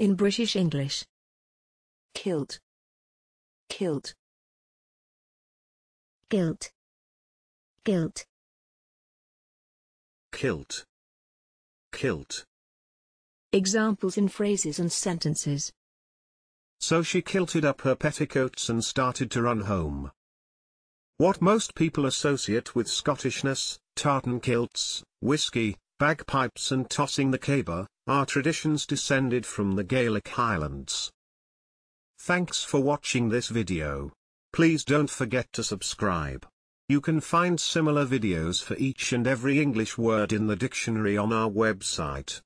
In British English. kilt, kilt, guilt, guilt, kilt, kilt. Examples in phrases and sentences. So she kilted up her petticoats and started to run home. What most people associate with Scottishness, tartan kilts, whiskey, bagpipes and tossing the caber, are traditions descended from the Gaelic Highlands. Thanks for watching this video. Please don't forget to subscribe. You can find similar videos for each and every English word in the dictionary on our website.